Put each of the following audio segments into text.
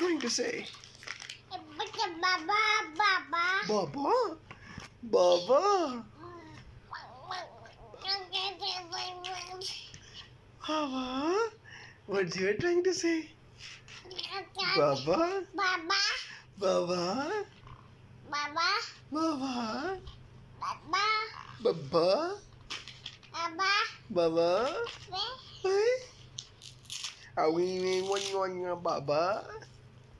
trying to say? Baba, Baba. Baba? Baba? Baba? What you trying to say? Baba? Baba, Baba? Baba, Baba? Baba, Baba? Baba. Baba? Where? Hey? Are we one one Baba?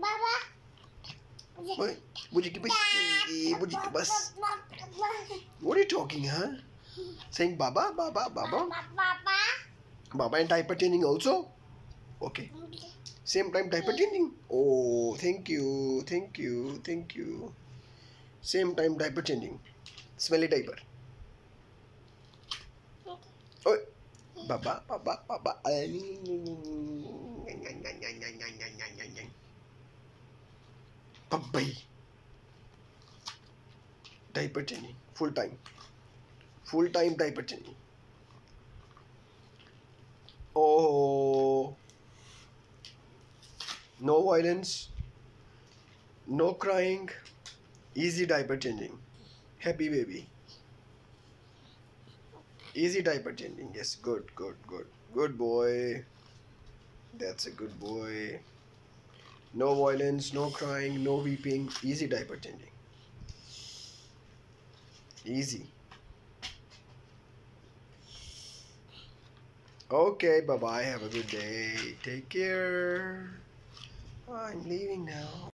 Baba. Wait, would you give us? Would you give us? What are you talking, huh? Saying Baba, Baba, Baba? Baba. Baba and diaper changing also? Okay. Same time diaper hmm. changing? Oh, thank you, thank you, thank you. Same time diaper changing. Smelly diaper. Oh, Baba, Baba, Baba. Babay. Diaper changing. Full time. Full time diaper changing. Oh. No violence. No crying. Easy diaper changing. Happy baby. Easy diaper changing. Yes, good, good, good. Good boy. That's a good boy. No violence, no crying, no weeping. Easy diaper changing. Easy. Okay, bye bye. Have a good day. Take care. I'm leaving now.